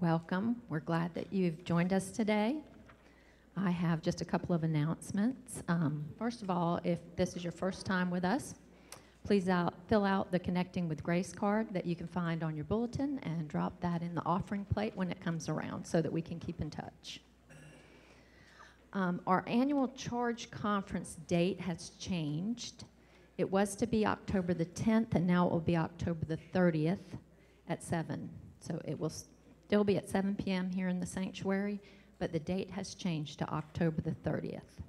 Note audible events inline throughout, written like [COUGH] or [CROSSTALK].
Welcome. We're glad that you've joined us today. I have just a couple of announcements. Um, first of all, if this is your first time with us, please out, fill out the Connecting with Grace card that you can find on your bulletin and drop that in the offering plate when it comes around so that we can keep in touch. Um, our annual charge conference date has changed. It was to be October the 10th, and now it will be October the 30th at 7. So it will still be at 7 p.m. here in the sanctuary, but the date has changed to October the 30th.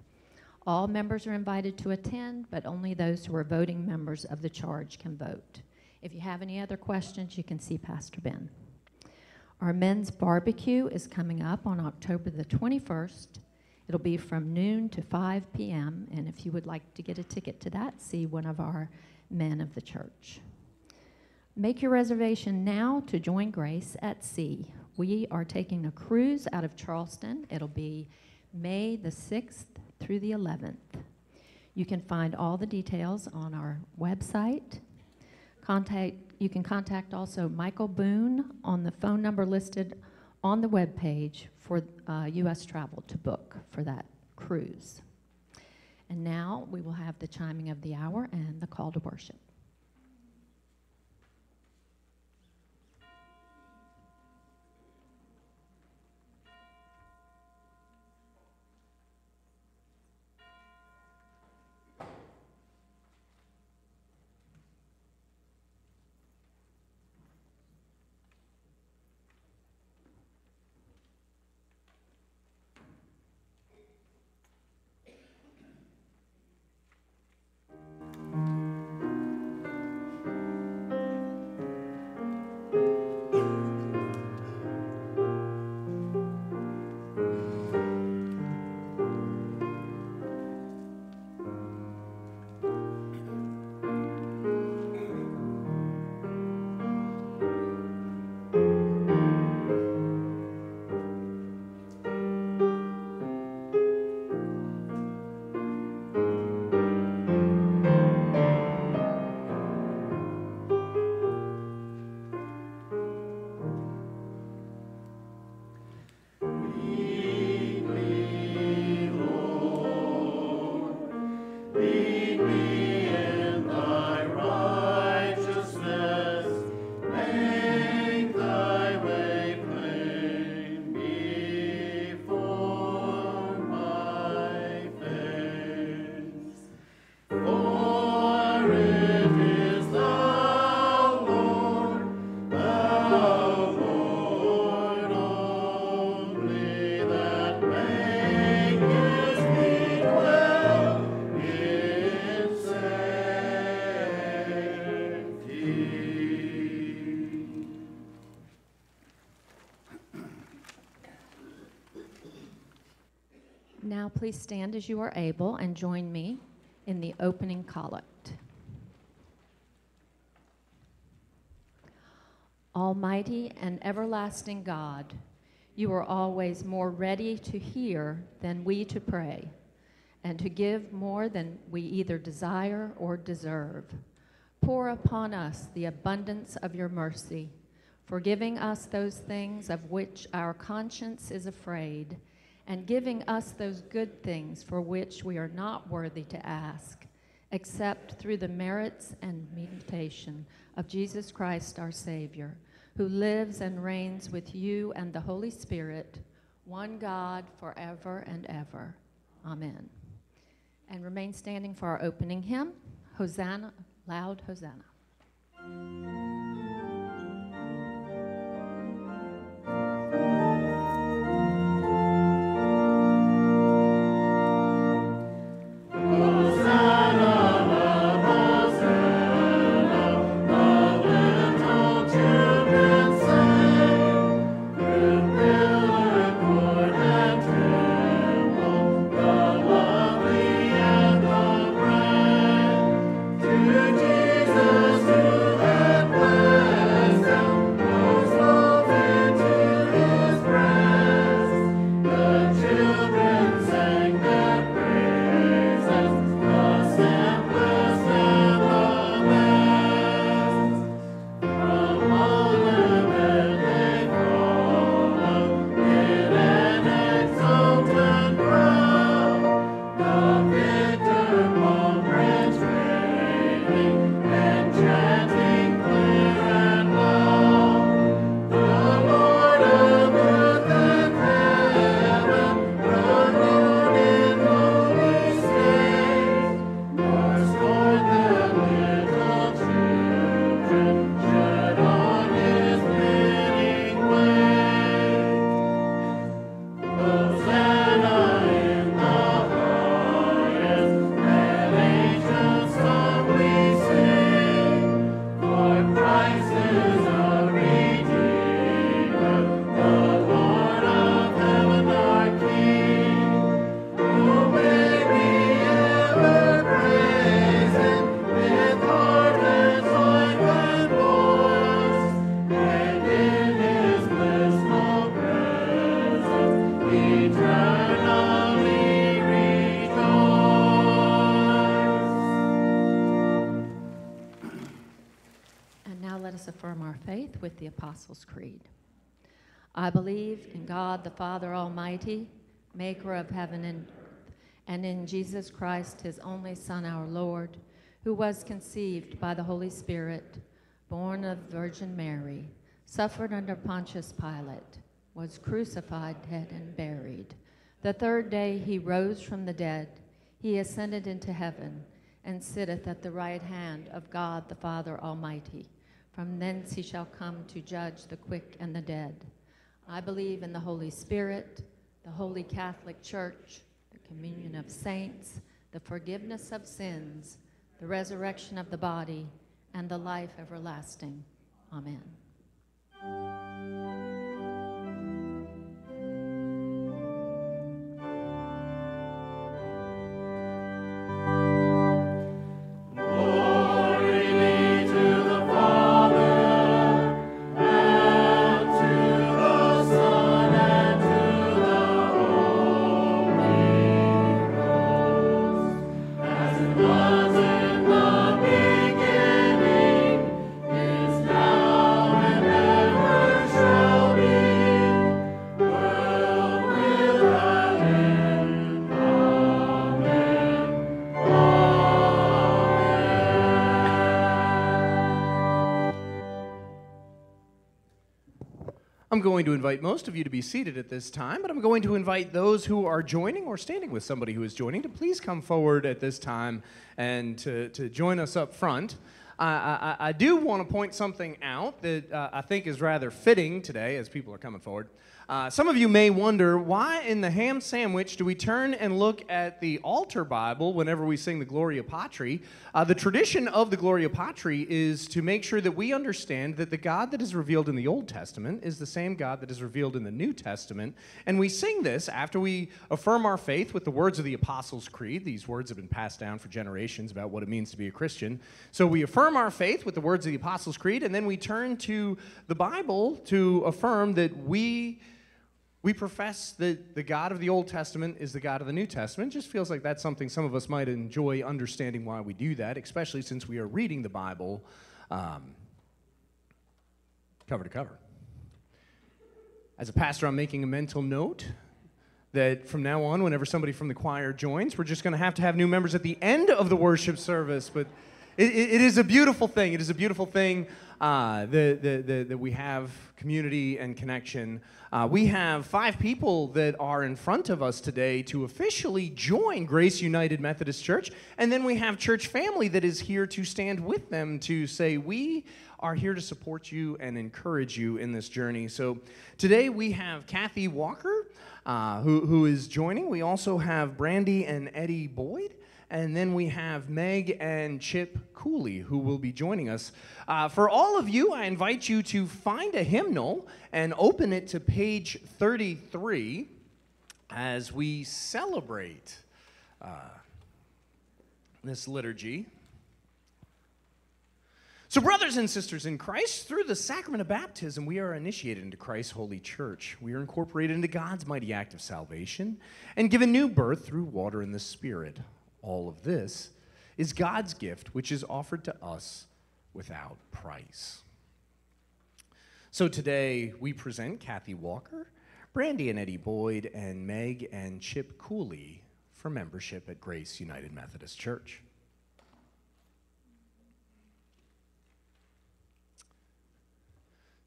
All members are invited to attend, but only those who are voting members of the charge can vote. If you have any other questions, you can see Pastor Ben. Our men's barbecue is coming up on October the 21st. It'll be from noon to 5 p.m., and if you would like to get a ticket to that, see one of our men of the church. Make your reservation now to join Grace at Sea. We are taking a cruise out of Charleston. It'll be May the 6th through the 11th. You can find all the details on our website. Contact, you can contact also Michael Boone on the phone number listed on the web page for uh, U.S. travel to book for that cruise. And now we will have the chiming of the hour and the call to worship. Please stand as you are able and join me in the opening collect. Almighty and everlasting God, you are always more ready to hear than we to pray, and to give more than we either desire or deserve. Pour upon us the abundance of your mercy, forgiving us those things of which our conscience is afraid and giving us those good things for which we are not worthy to ask, except through the merits and meditation of Jesus Christ our Savior, who lives and reigns with you and the Holy Spirit, one God forever and ever. Amen. And remain standing for our opening hymn, Hosanna, loud Hosanna. The Apostles' Creed. I believe in God the Father Almighty, maker of heaven and and in Jesus Christ, his only Son, our Lord, who was conceived by the Holy Spirit, born of Virgin Mary, suffered under Pontius Pilate, was crucified, dead, and buried. The third day he rose from the dead. He ascended into heaven and sitteth at the right hand of God the Father Almighty. From thence he shall come to judge the quick and the dead. I believe in the Holy Spirit, the holy Catholic Church, the communion of saints, the forgiveness of sins, the resurrection of the body, and the life everlasting. Amen. I'm going to invite most of you to be seated at this time, but I'm going to invite those who are joining or standing with somebody who is joining to please come forward at this time and to, to join us up front. I, I, I do want to point something out that uh, I think is rather fitting today as people are coming forward. Uh, some of you may wonder why in the ham sandwich do we turn and look at the altar Bible whenever we sing the Gloria Patri? Uh, the tradition of the Gloria Patri is to make sure that we understand that the God that is revealed in the Old Testament is the same God that is revealed in the New Testament. And we sing this after we affirm our faith with the words of the Apostles' Creed. These words have been passed down for generations about what it means to be a Christian. So we affirm our faith with the words of the Apostles' Creed, and then we turn to the Bible to affirm that we we profess that the God of the Old Testament is the God of the New Testament. It just feels like that's something some of us might enjoy understanding why we do that, especially since we are reading the Bible um, cover to cover. As a pastor, I'm making a mental note that from now on, whenever somebody from the choir joins, we're just going to have to have new members at the end of the worship service. But it, it, it is a beautiful thing. It is a beautiful thing uh, that, that, that we have community and connection. Uh, we have five people that are in front of us today to officially join Grace United Methodist Church. And then we have church family that is here to stand with them to say, We are here to support you and encourage you in this journey. So today we have Kathy Walker, uh, who, who is joining. We also have Brandy and Eddie Boyd. And then we have Meg and Chip Cooley who will be joining us. Uh, for all of you, I invite you to find a hymnal and open it to page 33 as we celebrate uh, this liturgy. So, brothers and sisters in Christ, through the sacrament of baptism, we are initiated into Christ's holy church. We are incorporated into God's mighty act of salvation and given new birth through water and the Spirit. All of this is God's gift, which is offered to us without price. So today we present Kathy Walker, Brandy and Eddie Boyd, and Meg and Chip Cooley for membership at Grace United Methodist Church.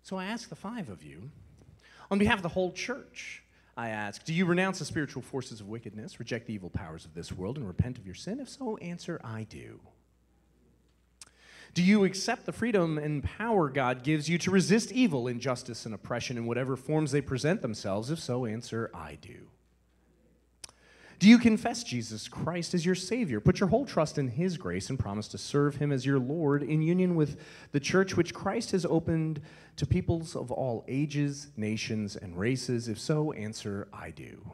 So I ask the five of you, on behalf of the whole church, I ask, do you renounce the spiritual forces of wickedness, reject the evil powers of this world, and repent of your sin? If so, answer, I do. Do you accept the freedom and power God gives you to resist evil, injustice, and oppression in whatever forms they present themselves? If so, answer, I do. Do you confess Jesus Christ as your Savior? Put your whole trust in His grace and promise to serve Him as your Lord in union with the church which Christ has opened to peoples of all ages, nations, and races? If so, answer, I do.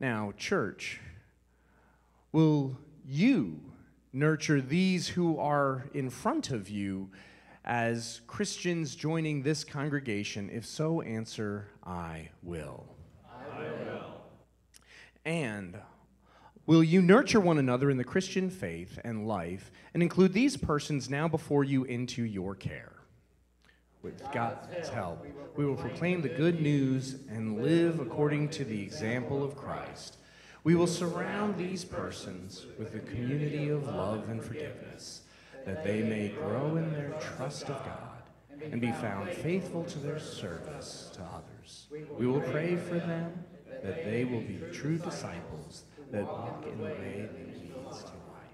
Now, church, will you nurture these who are in front of you as Christians joining this congregation? If so, answer, I will. And Will you nurture one another in the Christian faith and life and include these persons now before you into your care? With God's help, we will proclaim the good news and live according to the example of Christ. We will surround these persons with a community of love and forgiveness, that they may grow in their trust of God and be found faithful to their service to others. We will pray for them that they will be true disciples that walk in the way that leads to life.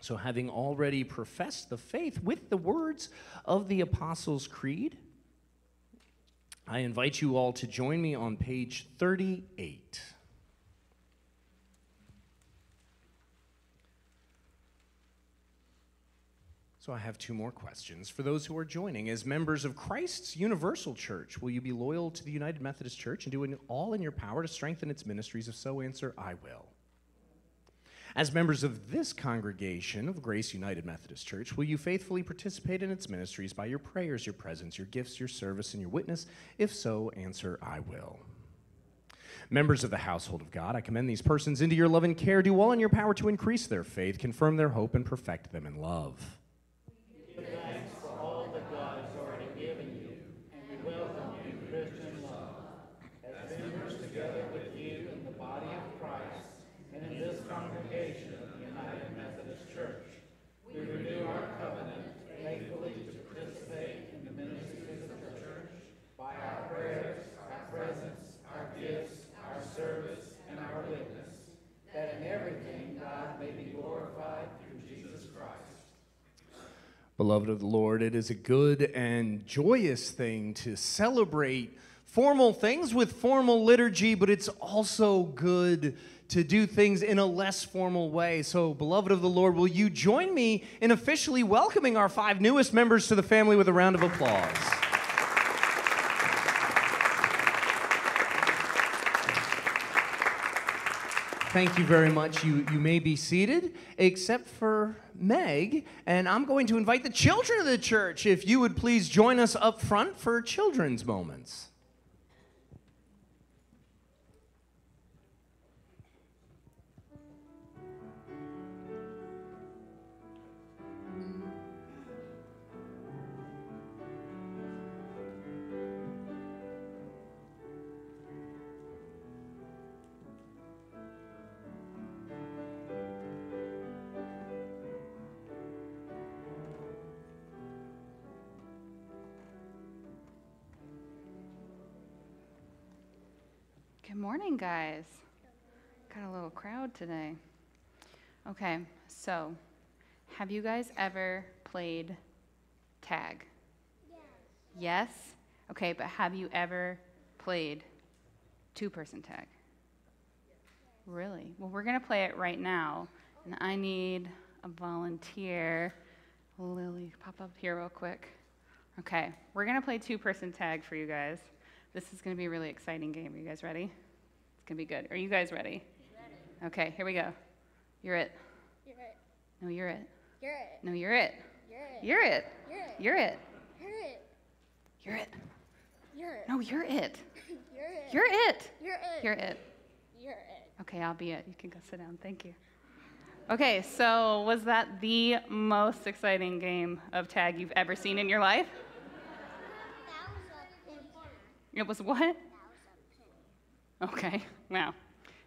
So, having already professed the faith with the words of the Apostles' Creed, I invite you all to join me on page 38. So I have two more questions for those who are joining. As members of Christ's Universal Church, will you be loyal to the United Methodist Church and doing all in your power to strengthen its ministries? If so, answer, I will. As members of this congregation of Grace United Methodist Church, will you faithfully participate in its ministries by your prayers, your presence, your gifts, your service, and your witness? If so, answer, I will. Members of the household of God, I commend these persons into your love and care. Do all in your power to increase their faith, confirm their hope, and perfect them in love. Beloved of the Lord, it is a good and joyous thing to celebrate formal things with formal liturgy, but it's also good to do things in a less formal way. So, beloved of the Lord, will you join me in officially welcoming our five newest members to the family with a round of applause? Thank you very much. You, you may be seated, except for Meg. And I'm going to invite the children of the church, if you would please join us up front for children's moments. Morning, guys. Got a little crowd today. Okay, so have you guys ever played tag? Yes. Yes? Okay, but have you ever played two person tag? Really? Well, we're going to play it right now, and I need a volunteer. Lily, pop up here real quick. Okay, we're going to play two person tag for you guys. This is going to be a really exciting game. Are you guys ready? To be good. Are you guys ready? Ready. Okay, here we go. You're it. You're it. No, you're it. You're it. No, you're it. You're it. You're it. You're it. You're it. You're it. You're it. You're it. No, you're it. You're it. You're it. You're it. You're it. You're it. Okay, I'll be it. You can go sit down. Thank you. Okay, so was that the most exciting game of tag you've ever seen in your life? That was a. It was what? That was a pin. Okay, [LAUGHS] wow.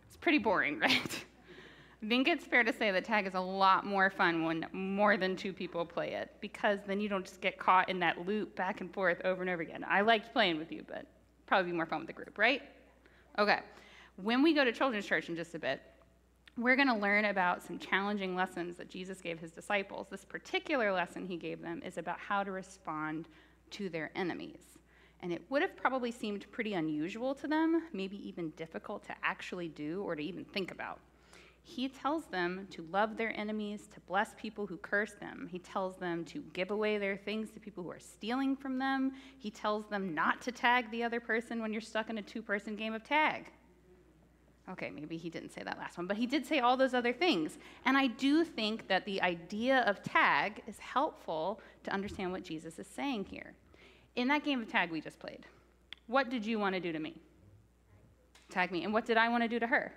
It's pretty boring, [LAUGHS] right? I think it's fair to say that tag is a lot more fun when more than two people play it because then you don't just get caught in that loop back and forth over and over again. I liked playing with you, but probably be more fun with the group, right? Okay. When we go to children's church in just a bit, we're going to learn about some challenging lessons that Jesus gave his disciples. This particular lesson he gave them is about how to respond to their enemies. And it would have probably seemed pretty unusual to them, maybe even difficult to actually do or to even think about. He tells them to love their enemies, to bless people who curse them. He tells them to give away their things to people who are stealing from them. He tells them not to tag the other person when you're stuck in a two person game of tag. Okay, maybe he didn't say that last one, but he did say all those other things. And I do think that the idea of tag is helpful to understand what Jesus is saying here. In that game of tag we just played, what did you want to do to me? tag me. And what did I want to do to her?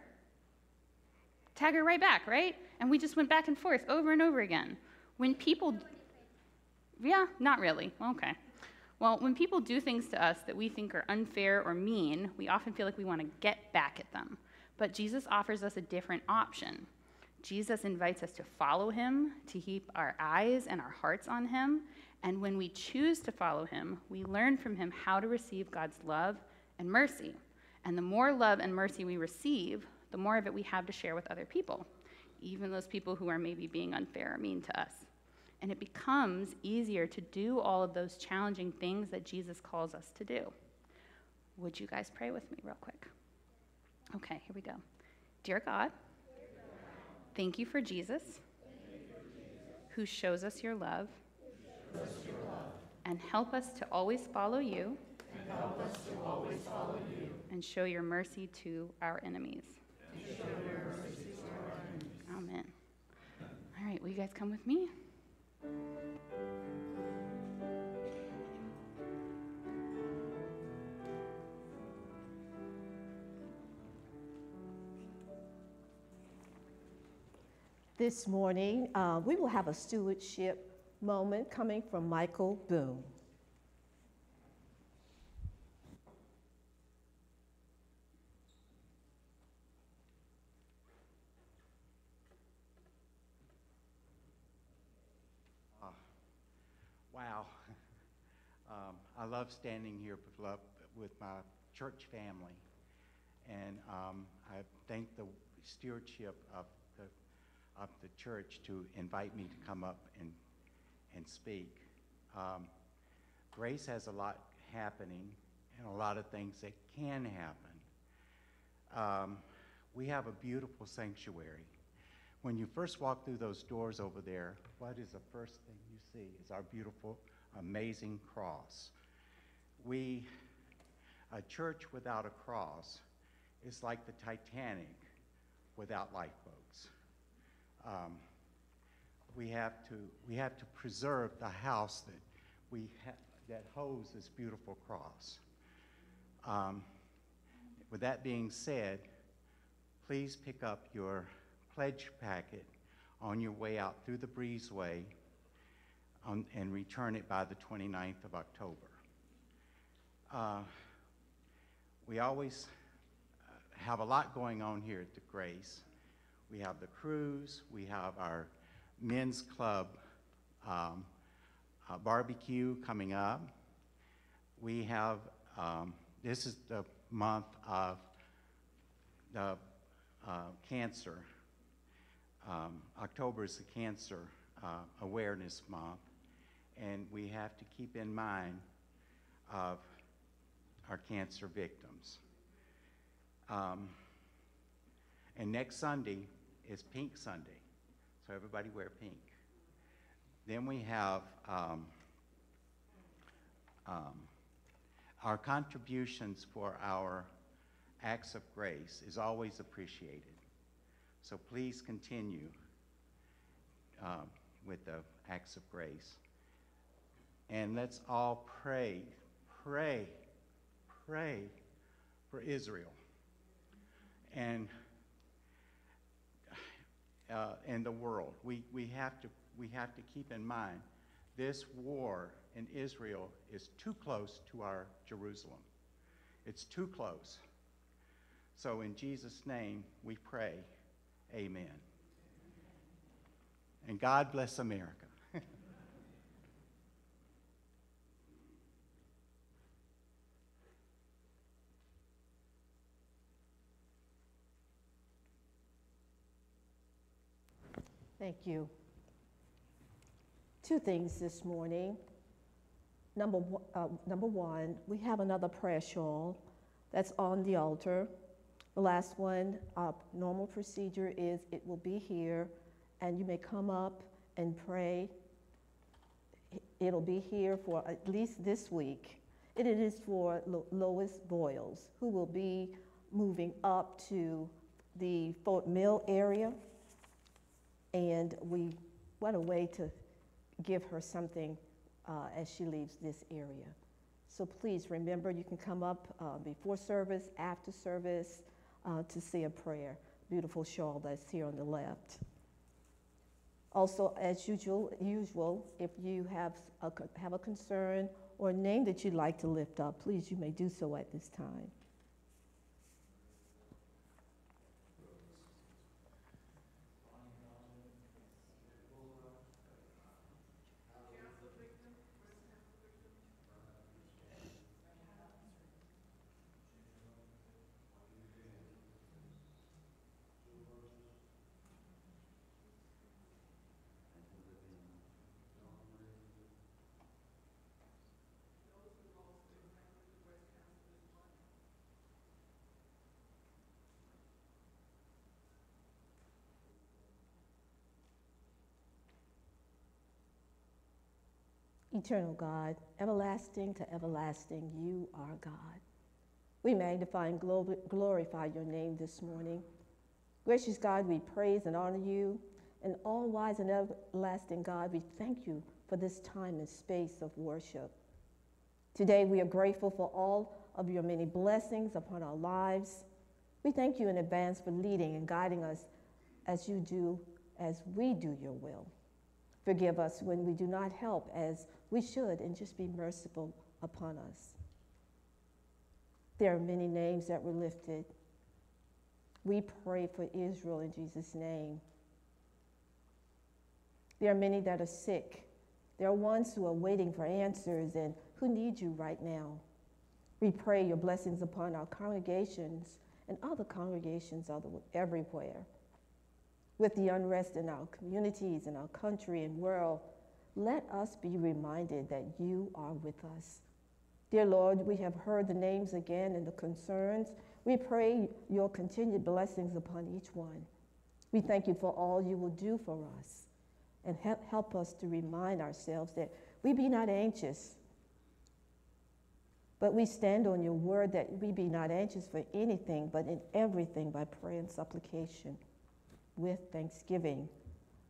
Tag her right back, right? And we just went back and forth over and over again. When people, yeah, not really. Okay. Well, when people do things to us that we think are unfair or mean, we often feel like we want to get back at them. But Jesus offers us a different option. Jesus invites us to follow him, to keep our eyes and our hearts on him. And when we choose to follow him, we learn from him how to receive God's love and mercy. And the more love and mercy we receive, the more of it we have to share with other people, even those people who are maybe being unfair or mean to us. And it becomes easier to do all of those challenging things that Jesus calls us to do. Would you guys pray with me, real quick? Okay, here we go. Dear God, thank you for Jesus, who shows us your love, and help us to always follow you, and show your mercy to our enemies. Amen. All right, will you guys come with me? This morning, uh, we will have a stewardship moment coming from Michael Boone. Wow. [LAUGHS] Um, I love standing here with, with my church family. And um, I thank the stewardship of the, of the church to invite me to come up and, and speak. Um, Grace has a lot happening and a lot of things that can happen. Um, we have a beautiful sanctuary. When you first walk through those doors over there, what is the first thing you see is our beautiful, amazing cross. We, a church without a cross is like the Titanic without lifeboats. Um, we have to we have to preserve the house that we ha- that holds this beautiful cross. Um, with that being said, please pick up your pledge packet on your way out through the breezeway on, and return it by the 29th of October. Uh, we always uh, have a lot going on here at the Grace. We have the cruise, we have our men's club um, uh, barbecue coming up. We have, um, this is the month of the uh, cancer. Um, October is the Cancer uh, Awareness Month, and we have to keep in mind of our cancer victims. Um, and next Sunday is Pink Sunday, so everybody wear pink. Then we have um, um, our contributions for our acts of grace is always appreciated. So please continue um, with the acts of grace. And let's all pray, pray, pray for Israel. And uh, and the world. We, we, have to, we have to keep in mind this war in Israel is too close to our Jerusalem. It's too close. So, in Jesus' name, we pray, Amen. And God bless America. Thank you. Two things this morning. Number, one- uh, number one, we have another prayer shawl that's on the altar. The last one, uh, normal procedure is it will be here, and you may come up and pray. It'll be here for at least this week. It is for Lo- Lois Boyles, who will be moving up to the Fort Mill area. And we, what a way to give her something uh, as she leaves this area. So please remember, you can come up uh, before service, after service, uh, to say a prayer. Beautiful shawl that's here on the left. Also, as usual, usual, if you have a, have a concern or a name that you'd like to lift up, please, you may do so at this time. Eternal God, everlasting to everlasting, you are God. We magnify and glorify your name this morning. Gracious God, we praise and honor you. And all wise and everlasting God, we thank you for this time and space of worship. Today, we are grateful for all of your many blessings upon our lives. We thank you in advance for leading and guiding us as you do, as we do your will. Forgive us when we do not help as we should, and just be merciful upon us. There are many names that were lifted. We pray for Israel in Jesus' name. There are many that are sick. There are ones who are waiting for answers and who need you right now. We pray your blessings upon our congregations and other congregations everywhere. With the unrest in our communities, in our country and world, let us be reminded that you are with us. Dear Lord, we have heard the names again and the concerns. We pray your continued blessings upon each one. We thank you for all you will do for us and help, help us to remind ourselves that we be not anxious, but we stand on your word that we be not anxious for anything, but in everything by prayer and supplication with thanksgiving.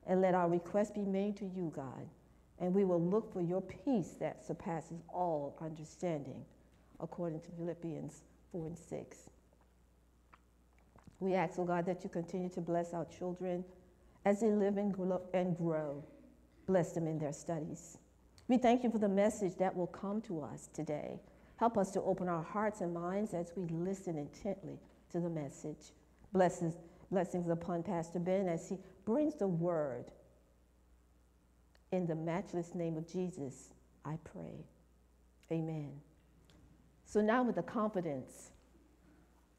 And let our requests be made to you, God. And we will look for your peace that surpasses all understanding, according to Philippians 4 and 6. We ask, oh God, that you continue to bless our children as they live and grow. Bless them in their studies. We thank you for the message that will come to us today. Help us to open our hearts and minds as we listen intently to the message. Blessings, blessings upon Pastor Ben as he brings the word. In the matchless name of Jesus, I pray. Amen. So now, with the confidence,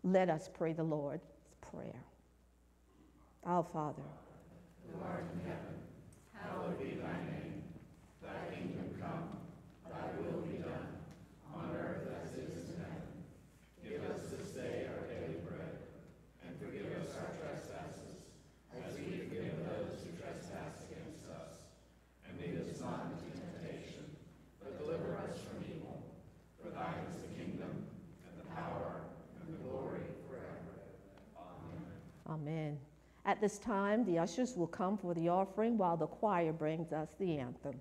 let us pray the Lord's Prayer. Our Father. Amen. At this time, the ushers will come for the offering while the choir brings us the anthem.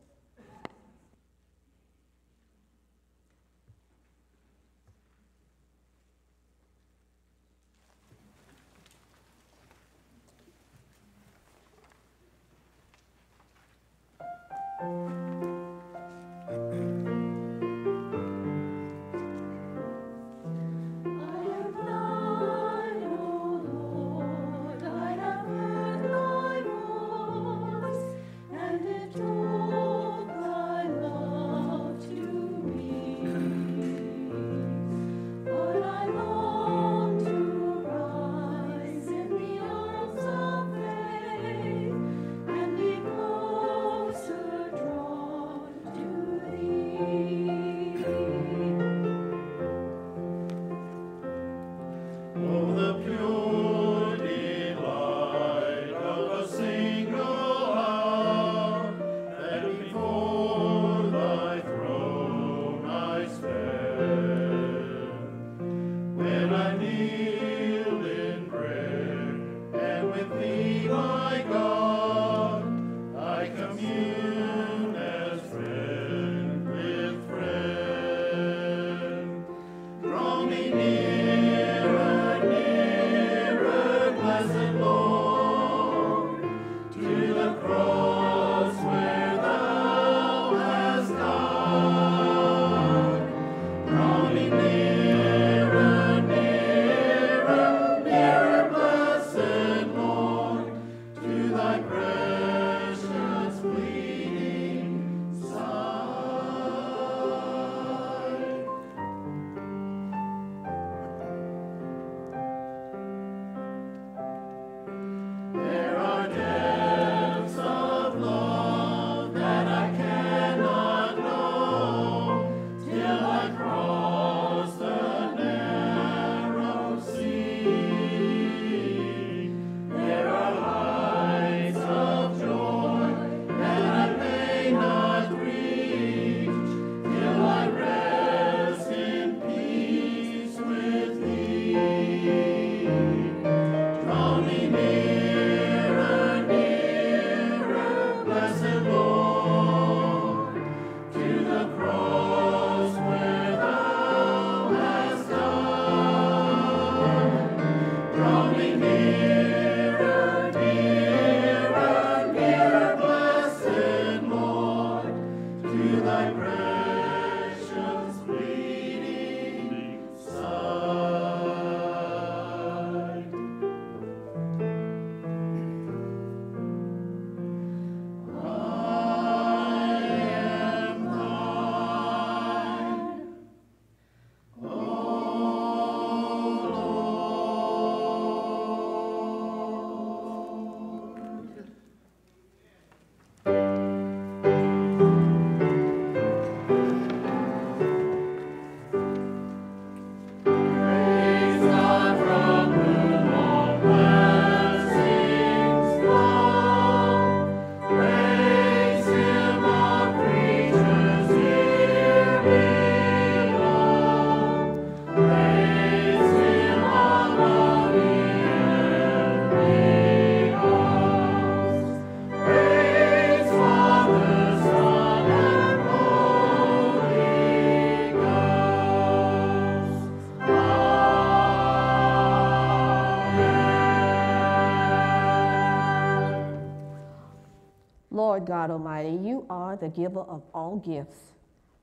God Almighty, you are the giver of all gifts.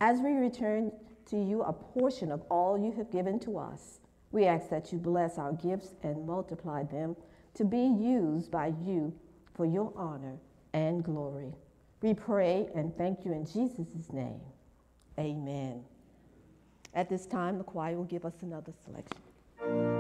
As we return to you a portion of all you have given to us, we ask that you bless our gifts and multiply them to be used by you for your honor and glory. We pray and thank you in Jesus' name. Amen. At this time, the choir will give us another selection.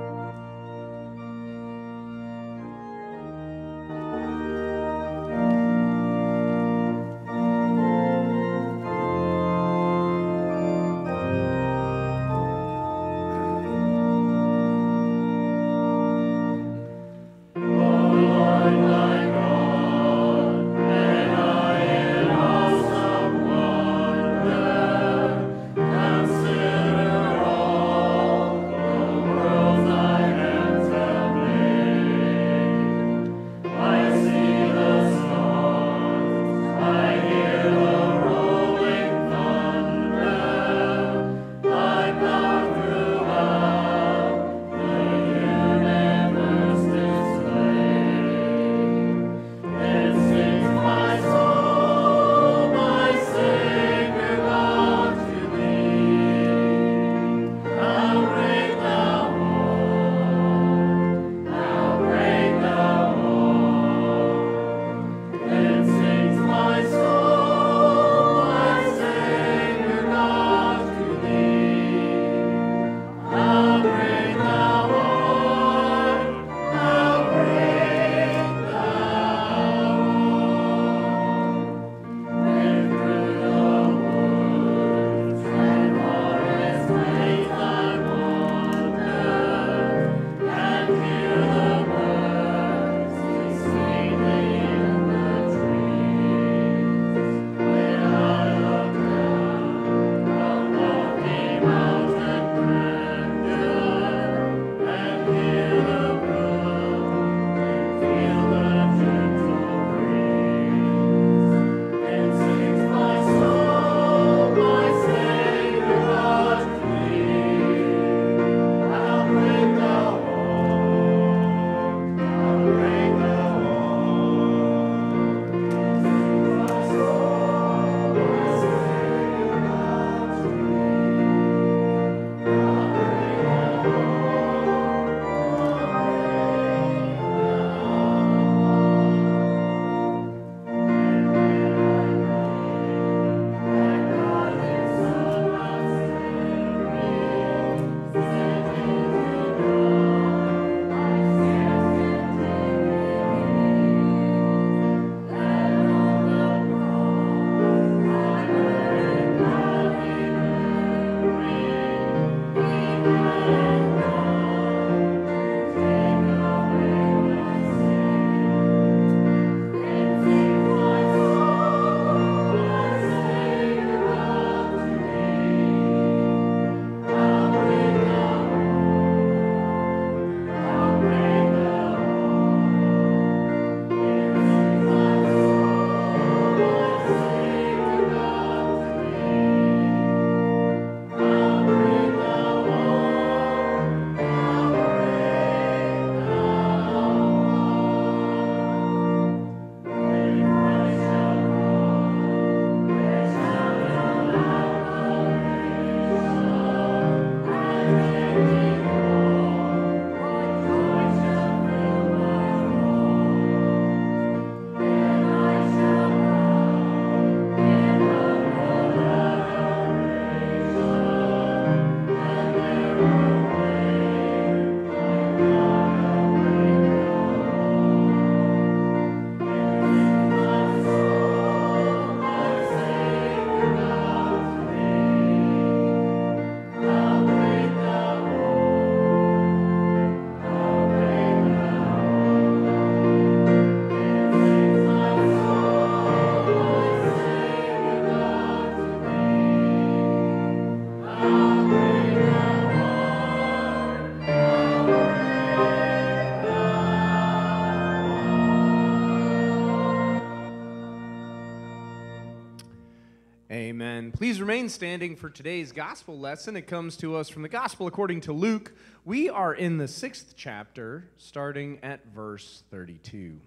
Please remain standing for today's gospel lesson. It comes to us from the gospel according to Luke. We are in the sixth chapter, starting at verse 32.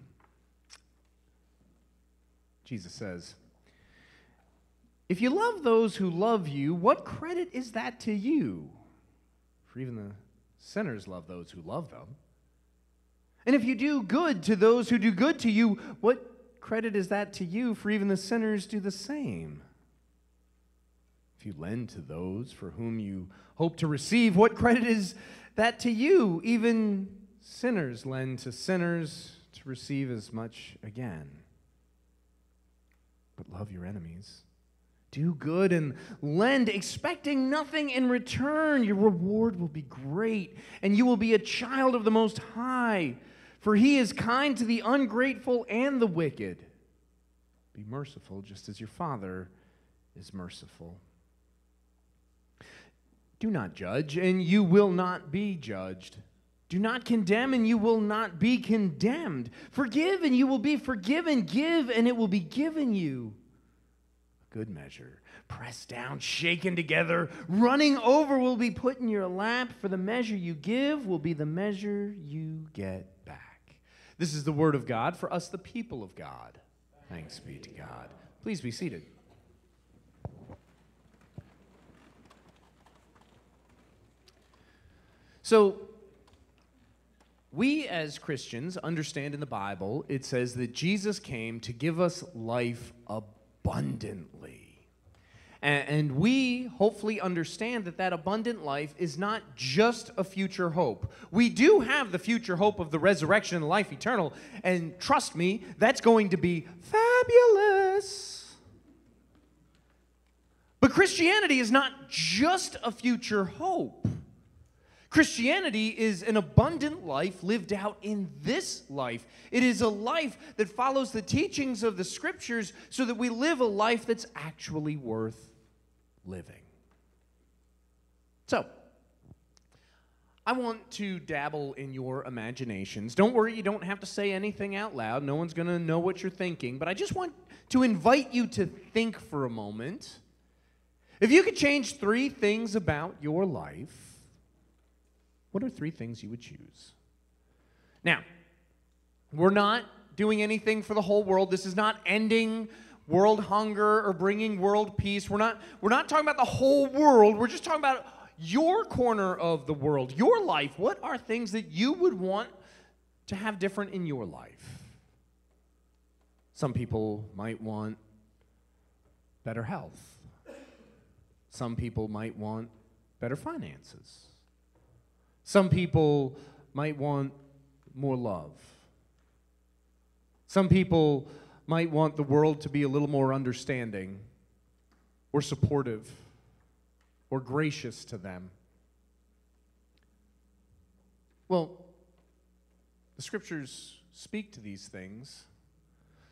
Jesus says, If you love those who love you, what credit is that to you? For even the sinners love those who love them. And if you do good to those who do good to you, what credit is that to you? For even the sinners do the same. If you lend to those for whom you hope to receive, what credit is that to you? Even sinners lend to sinners to receive as much again. But love your enemies. Do good and lend, expecting nothing in return. Your reward will be great, and you will be a child of the Most High, for He is kind to the ungrateful and the wicked. Be merciful, just as your Father is merciful. Do not judge, and you will not be judged. Do not condemn, and you will not be condemned. Forgive, and you will be forgiven. Give, and it will be given you. Good measure, pressed down, shaken together, running over will be put in your lap. For the measure you give will be the measure you get back. This is the word of God for us, the people of God. Thanks be to God. Please be seated. So, we as Christians understand in the Bible, it says that Jesus came to give us life abundantly. And, we hopefully understand that that abundant life is not just a future hope. We do have the future hope of the resurrection and life eternal. And trust me, that's going to be fabulous. But Christianity is not just a future hope. Christianity is an abundant life lived out in this life. It is a life that follows the teachings of the scriptures so that we live a life that's actually worth living. So, I want to dabble in your imaginations. Don't worry, you don't have to say anything out loud. No one's going to know what you're thinking. But I just want to invite you to think for a moment. If you could change three things about your life, what are three things you would choose? Now, we're not doing anything for the whole world. This is not ending world hunger or bringing world peace. We're not, we're not talking about the whole world. We're just talking about your corner of the world, your life. What are things that you would want to have different in your life? Some people might want better health. Some people might want better finances. Some people might want more love. Some people might want the world to be a little more understanding or supportive or gracious to them. Well, the scriptures speak to these things.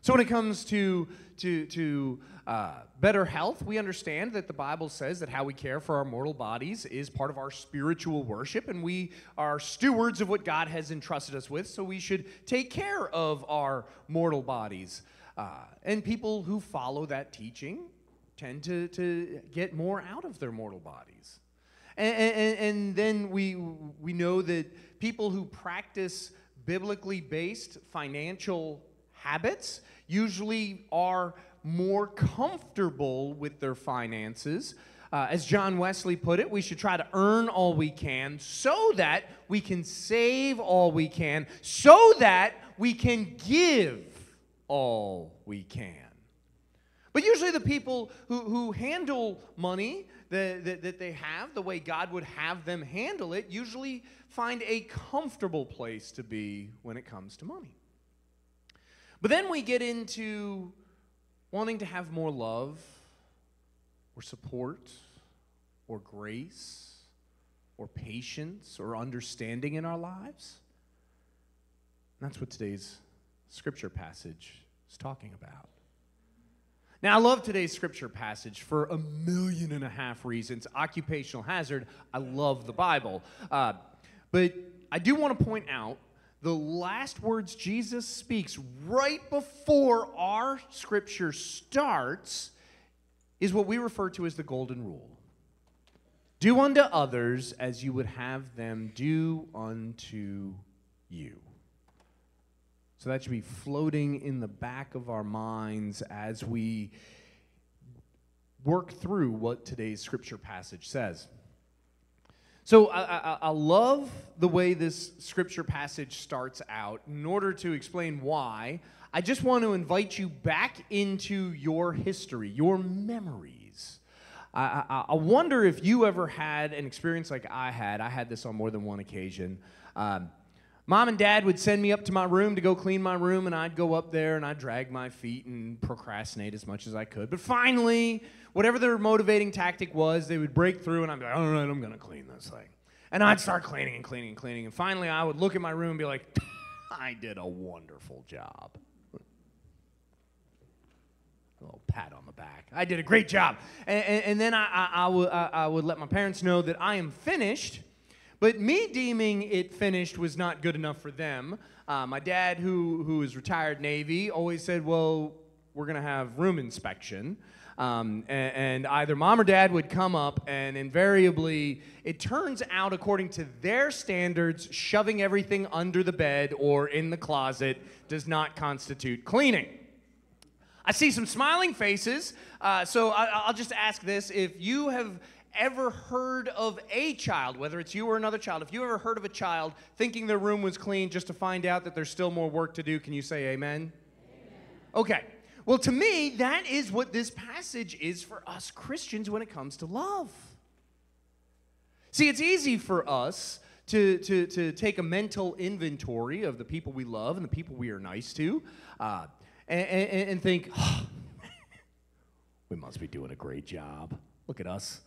So when it comes to, to, to uh, better health, we understand that the Bible says that how we care for our mortal bodies is part of our spiritual worship, and we are stewards of what God has entrusted us with, so we should take care of our mortal bodies. Uh, and people who follow that teaching tend to, to get more out of their mortal bodies. And, and, and then we, we know that people who practice biblically based financial habits usually are more comfortable with their finances. Uh, as John Wesley put it, we should try to earn all we can so that we can save all we can, so that we can give all we can. But usually, the people who, who handle money that, that, that they have the way God would have them handle it usually find a comfortable place to be when it comes to money. But then we get into wanting to have more love or support or grace or patience or understanding in our lives. And that's what today's scripture passage is talking about. Now, I love today's scripture passage for a million and a half reasons. Occupational hazard, I love the Bible. Uh, but I do want to point out the last words Jesus speaks right before our scripture starts is what we refer to as the golden rule. Do unto others as you would have them do unto you. So that should be floating in the back of our minds as we work through what today's scripture passage says. So I, I, I love the way this scripture passage starts out. In order to explain why, I just want to invite you back into your history, your memories. I, I, I wonder if you ever had an experience like I had. I had this on more than one occasion. Um, Mom and dad would send me up to my room to go clean my room, and I'd go up there and I'd drag my feet and procrastinate as much as I could. But finally, whatever their motivating tactic was, they would break through, and I'd be like, all right, I'm going to clean this thing. And I'd start cleaning and cleaning and cleaning. And finally, I would look at my room and be like, [LAUGHS] I did a wonderful job. A little pat on the back. I did a great job. And, and, and then I, I, I, would, I, I would let my parents know that I am finished. But me deeming it finished was not good enough for them. Uh, my dad, who, who is retired Navy, always said, Well, we're going to have room inspection. Um, and, and either mom or dad would come up, and invariably, it turns out, according to their standards, shoving everything under the bed or in the closet does not constitute cleaning. I see some smiling faces, uh, so I, I'll just ask this. If you have ever heard of a child, whether it's you or another child, if you ever heard of a child thinking their room was clean just to find out that there's still more work to do, can you say amen? amen. Okay. Well, to me, that is what this passage is for us Christians when it comes to love. See, it's easy for us to, to, to take a mental inventory of the people we love and the people we are nice to uh, and, and, and think, oh, [SIGHS] we must be doing a great job. Look at us.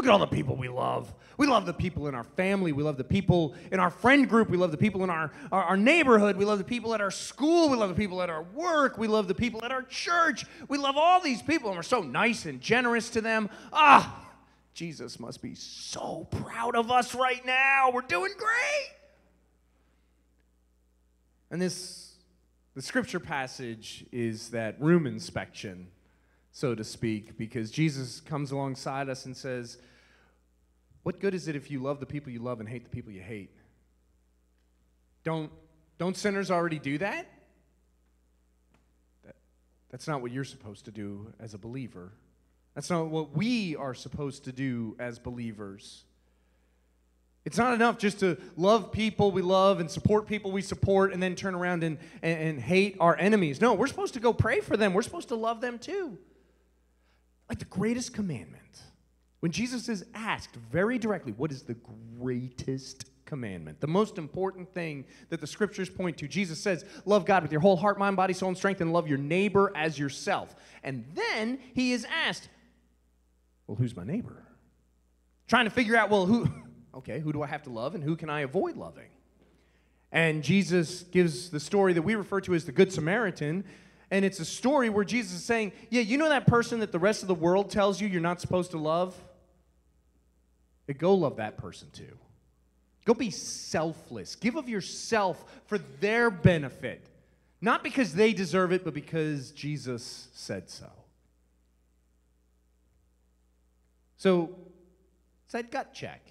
Look at all the people we love. We love the people in our family. We love the people in our friend group. We love the people in our, our, our, neighborhood. We love the people at our school. We love the people at our work. We love the people at our church. We love all these people, and we're so nice and generous to them. Ah, Jesus must be so proud of us right now. We're doing great. And this, the scripture passage is that room inspection so to speak, because Jesus comes alongside us and says, What good is it if you love the people you love and hate the people you hate? Don't, don't sinners already do that? that? That's not what you're supposed to do as a believer. That's not what we are supposed to do as believers. It's not enough just to love people we love and support people we support and then turn around and, and, and hate our enemies. No, we're supposed to go pray for them. We're supposed to love them too like the greatest commandment. When Jesus is asked very directly, what is the greatest commandment? The most important thing that the scriptures point to. Jesus says, Love God with your whole heart, mind, body, soul, and strength, and love your neighbor as yourself. And then he is asked, Well, who's my neighbor? Trying to figure out, well, who, [LAUGHS] okay, who do I have to love and who can I avoid loving? And Jesus gives the story that we refer to as the Good Samaritan and it's a story where Jesus is saying, Yeah, you know that person that the rest of the world tells you you're not supposed to love? go love that person too. Go be selfless. Give of yourself for their benefit. Not because they deserve it, but because Jesus said so. So, it's that gut check.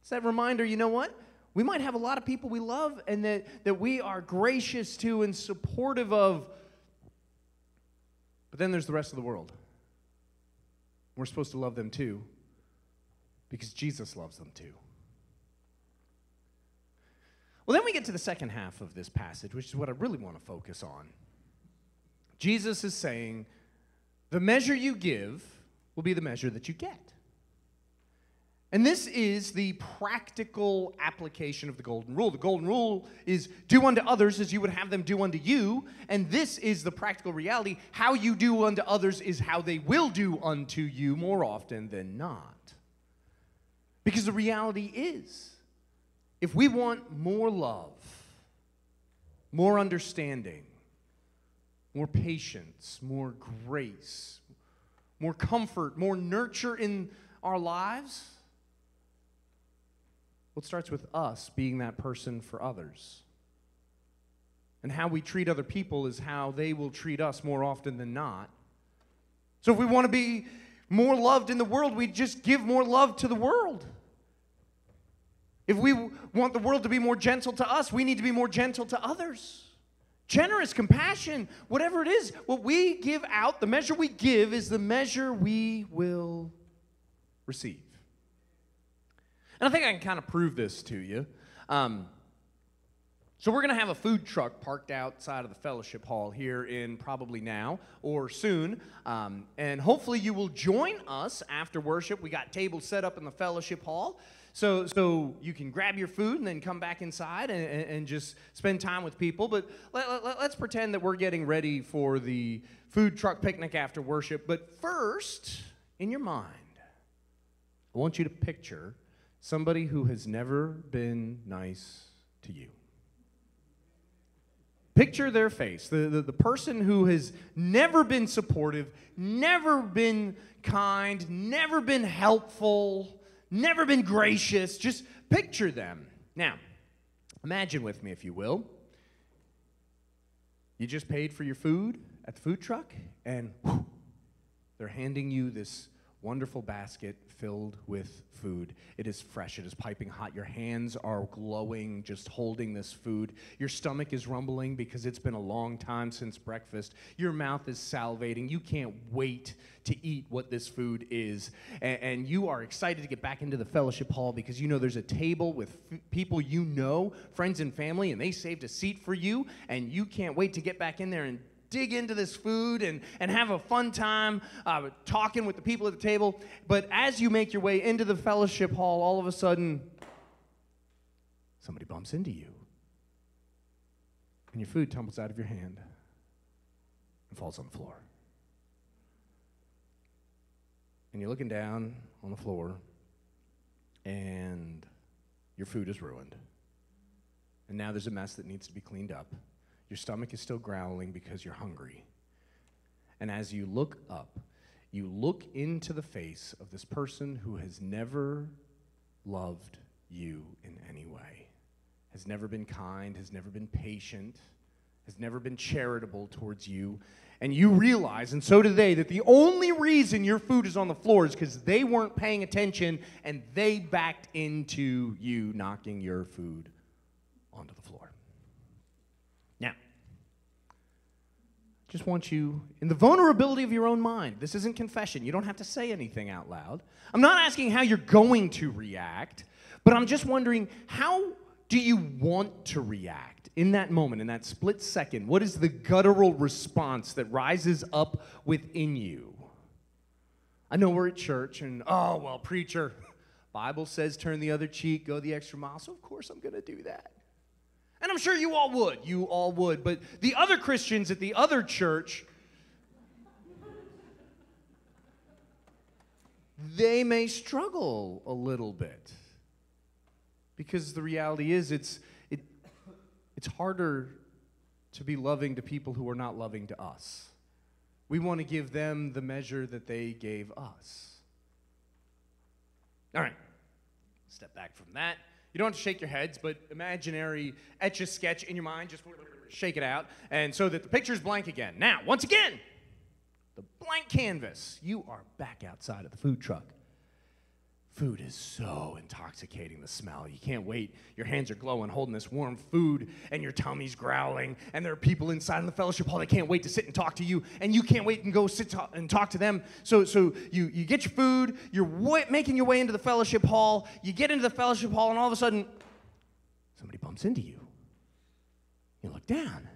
It's that reminder, you know what? We might have a lot of people we love and that, that we are gracious to and supportive of but then there's the rest of the world. We're supposed to love them too because Jesus loves them too. Well, then we get to the second half of this passage, which is what I really want to focus on. Jesus is saying, the measure you give will be the measure that you get. And this is the practical application of the golden rule. The golden rule is do unto others as you would have them do unto you. And this is the practical reality. How you do unto others is how they will do unto you more often than not. Because the reality is, if we want more love, more understanding, more patience, more grace, more comfort, more nurture in our lives, well, it starts with us being that person for others. And how we treat other people is how they will treat us more often than not. So if we want to be more loved in the world, we just give more love to the world. If we want the world to be more gentle to us, we need to be more gentle to others. Generous, compassion, whatever it is, what we give out, the measure we give is the measure we will receive. And I think I can kind of prove this to you. Um, so we're going to have a food truck parked outside of the fellowship hall here in probably now or soon. Um, and hopefully you will join us after worship. We got tables set up in the fellowship hall. So, so you can grab your food and then come back inside and, and, just spend time with people. But let, let, let's pretend that we're getting ready for the food truck picnic after worship. But first, in your mind, I want you to picture somebody who has never been nice to you. Picture their face, the, the, the, person who has never been supportive, never been kind, never been helpful, never been gracious. Just picture them. Now, imagine with me, if you will. You just paid for your food at the food truck, and whew, they're handing you this wonderful basket filled with food. It is fresh, it is piping hot. Your hands are glowing just holding this food. Your stomach is rumbling because it's been a long time since breakfast. Your mouth is salivating. You can't wait to eat what this food is. And, and you are excited to get back into the fellowship hall because you know there's a table with f- people you know, friends and family, and they saved a seat for you, and you can't wait to get back in there and dig into this food and, and have a fun time uh, talking with the people at the table. But as you make your way into the fellowship hall, all of a sudden, somebody bumps into you. And your food tumbles out of your hand and falls on the floor. And you're looking down on the floor, and your food is ruined. And now there's a mess that needs to be cleaned up. Your stomach is still growling because you're hungry. And as you look up, you look into the face of this person who has never loved you in any way, has never been kind, has never been patient, has never been charitable towards you. And you realize, and so do they, that the only reason your food is on the floor is because they weren't paying attention and they backed into you knocking your food onto the floor. Now, just want you, in the vulnerability of your own mind, this isn't confession. You don't have to say anything out loud. I'm not asking how you're going to react, but I'm just wondering how do you want to react in that moment, in that split second? What is the guttural response that rises up within you? I know we're at church and, oh, well, preacher, [LAUGHS] Bible says turn the other cheek, go the extra mile, so of course I'm going to do that. And I'm sure you all would. You all would. But the other Christians at the other church, they may struggle a little bit. Because the reality is, it's, it, it's harder to be loving to people who are not loving to us. We want to give them the measure that they gave us. All right, step back from that. You don't have to shake your heads, but imaginary etch a sketch in your mind, just shake it out, and so that the picture's blank again. Now, once again, the blank canvas. You are back outside of the food truck. Food is so intoxicating, the smell. You can't wait. Your hands are glowing, holding this warm food, and your tummy's growling. And there are people inside in the fellowship hall that can't wait to sit and talk to you, and you can't wait and go sit and talk to them. So, so you, you get your food, you're wa- making your way into the fellowship hall, you get into the fellowship hall, and all of a sudden, somebody bumps into you. You look down.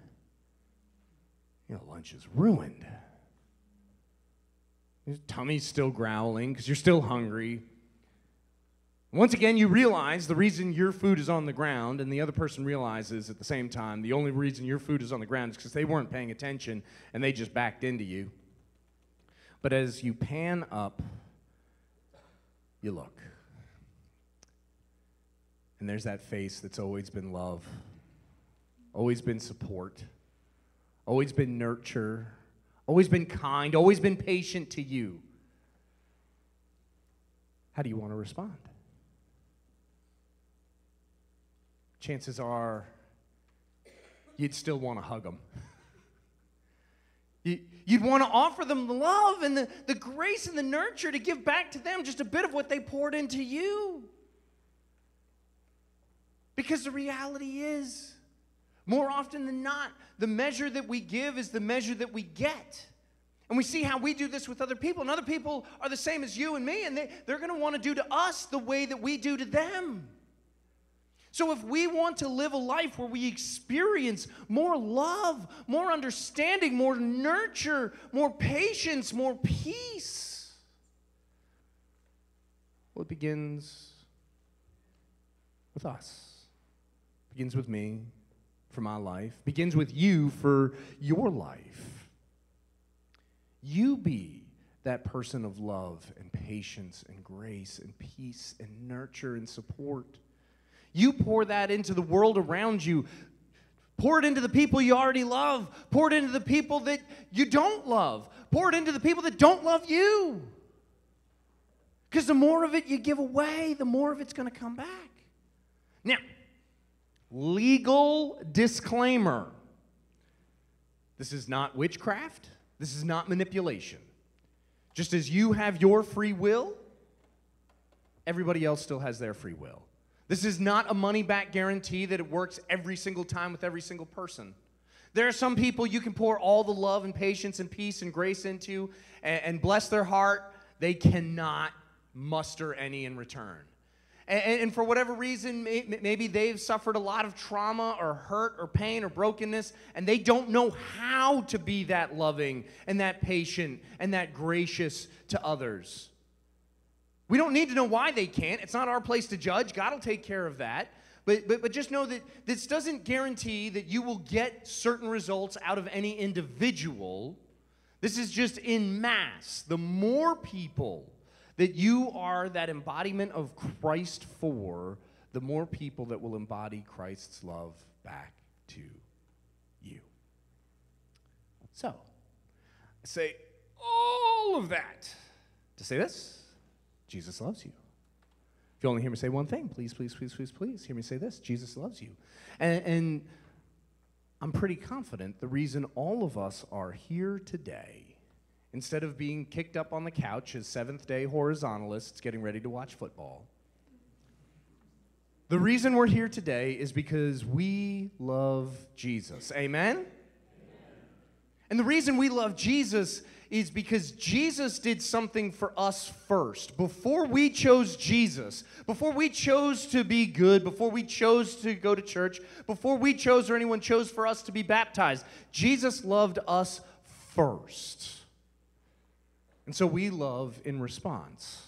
Your lunch is ruined. Your tummy's still growling because you're still hungry. Once again, you realize the reason your food is on the ground, and the other person realizes at the same time the only reason your food is on the ground is because they weren't paying attention and they just backed into you. But as you pan up, you look. And there's that face that's always been love, always been support, always been nurture, always been kind, always been patient to you. How do you want to respond? Chances are you'd still want to hug them. You, you'd want to offer them the love and the, the grace and the nurture to give back to them just a bit of what they poured into you. Because the reality is, more often than not, the measure that we give is the measure that we get. And we see how we do this with other people. And other people are the same as you and me, and they, they're going to want to do to us the way that we do to them. So, if we want to live a life where we experience more love, more understanding, more nurture, more patience, more peace, well, it begins with us. It begins with me for my life, it begins with you for your life. You be that person of love and patience and grace and peace and nurture and support. You pour that into the world around you. Pour it into the people you already love. Pour it into the people that you don't love. Pour it into the people that don't love you. Because the more of it you give away, the more of it's going to come back. Now, legal disclaimer this is not witchcraft, this is not manipulation. Just as you have your free will, everybody else still has their free will. This is not a money back guarantee that it works every single time with every single person. There are some people you can pour all the love and patience and peace and grace into and, and bless their heart. They cannot muster any in return. And, and, for whatever reason, maybe they've suffered a lot of trauma or hurt or pain or brokenness, and they don't know how to be that loving and that patient and that gracious to others. We don't need to know why they can't. It's not our place to judge. God will take care of that. But, but, but just know that this doesn't guarantee that you will get certain results out of any individual. This is just in mass. The more people that you are that embodiment of Christ for, the more people that will embody Christ's love back to you. So, I say all of that to say this Jesus loves you. If you only hear me say one thing, please, please, please, please, please hear me say this Jesus loves you. And, and I'm pretty confident the reason all of us are here today, instead of being kicked up on the couch as seventh day horizontalists getting ready to watch football, the reason we're here today is because we love Jesus. Amen? Amen? And the reason we love Jesus is because Jesus did something for us first. Before we chose Jesus, before we chose to be good, before we chose to go to church, before we chose or anyone chose for us to be baptized, Jesus loved us first. And so we love in response.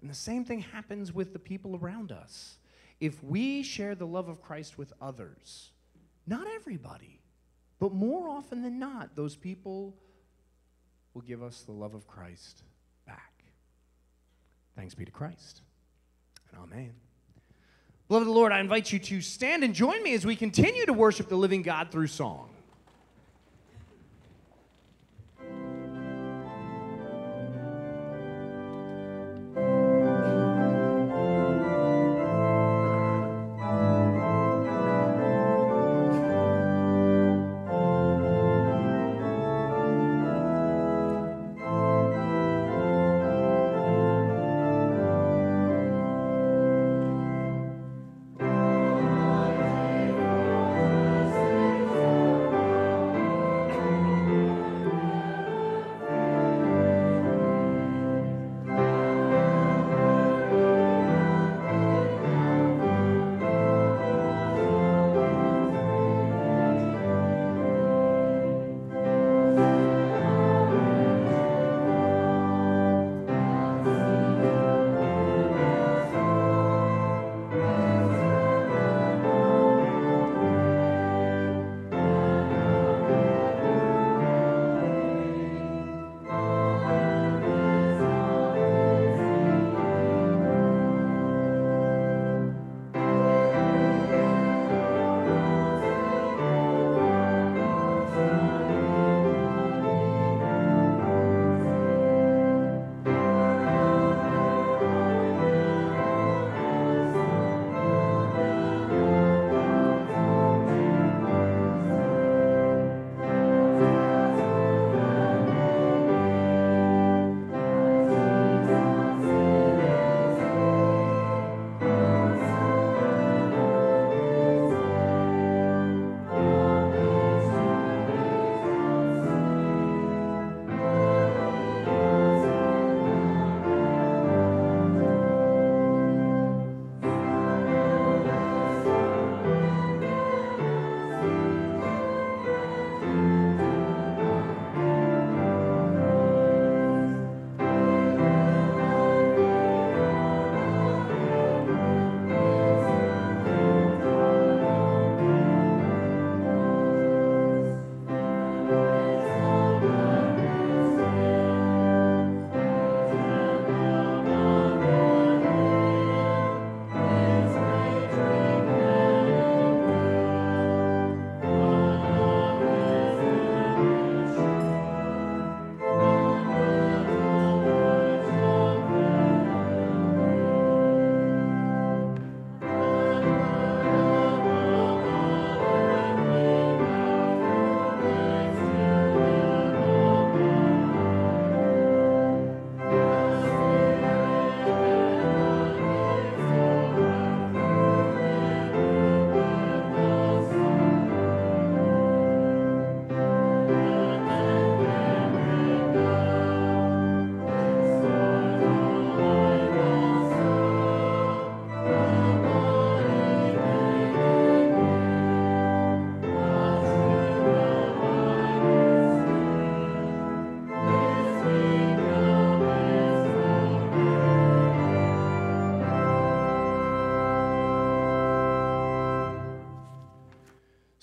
And the same thing happens with the people around us. If we share the love of Christ with others, not everybody, but more often than not, those people will give us the love of Christ back. Thanks be to Christ. And amen. Beloved Lord, I invite you to stand and join me as we continue to worship the living God through song.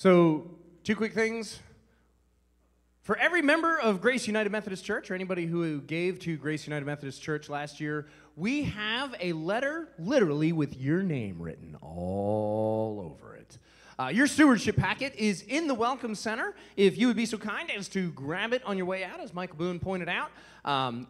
So, two quick things. For every member of Grace United Methodist Church, or anybody who gave to Grace United Methodist Church last year, we have a letter literally with your name written all over it. Uh, your stewardship packet is in the Welcome Center. If you would be so kind as to grab it on your way out, as Michael Boone pointed out. Um,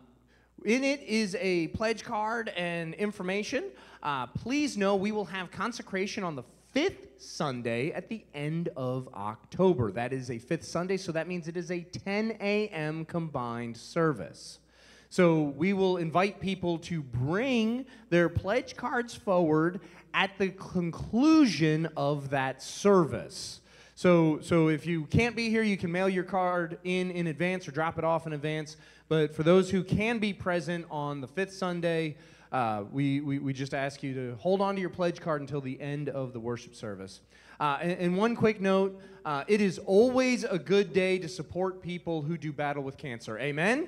in it is a pledge card and information. Uh, please know we will have consecration on the fifth Sunday at the end of October. That is a fifth Sunday, so that means it is a 10 a.m. combined service. So we will invite people to bring their pledge cards forward at the conclusion of that service. So, so if you can't be here, you can mail your card in in advance or drop it off in advance. But for those who can be present on the fifth Sunday, uh, we, we, we just ask you to hold on to your pledge card until the end of the worship service. Uh, and, and one quick note uh, it is always a good day to support people who do battle with cancer. Amen?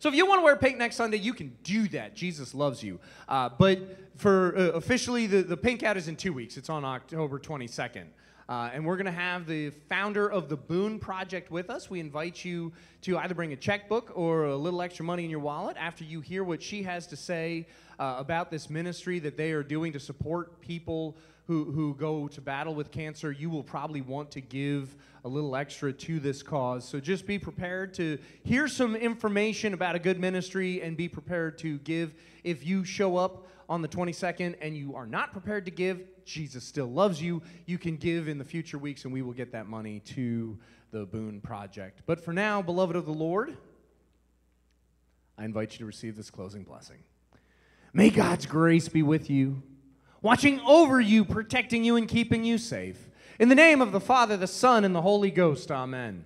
So if you want to wear pink next Sunday, you can do that. Jesus loves you. Uh, but for uh, officially, the, the pink out is in two weeks. It's on October 22nd. Uh, and we're going to have the founder of the Boone Project with us. We invite you to either bring a checkbook or a little extra money in your wallet after you hear what she has to say uh, about this ministry that they are doing to support people who, who go to battle with cancer. You will probably want to give a little extra to this cause. So just be prepared to hear some information about a good ministry and be prepared to give. If you show up on the 22nd and you are not prepared to give, Jesus still loves you. You can give in the future weeks and we will get that money to the Boone Project. But for now, beloved of the Lord, I invite you to receive this closing blessing. May God's grace be with you, watching over you, protecting you, and keeping you safe. In the name of the Father, the Son, and the Holy Ghost, amen.